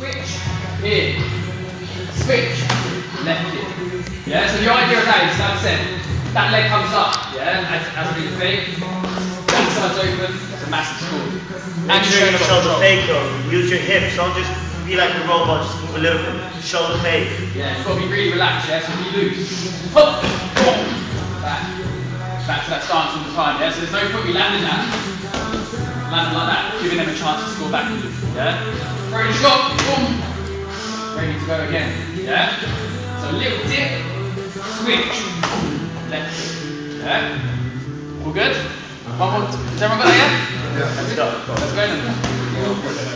switch, here, switch, left kick. Yeah, so the idea of that is, like I said, that leg comes up, yeah, as, as a big fake, that side's open, it's a massive score. Make sure you show the fake though. Use your hips. Don't just be like a robot. Just move a little bit. Show the fake. Yeah, you've got to be really relaxed, yeah, so you lose, hop, back, back to that stance all the time, yeah, so there's no point me landing that, them a chance to score back, yeah, shot, boom, ready to go again, yeah, so little dip, switch, left, yeah, all good? One more, has everyone got that, yeah? Let's go. Let's go then.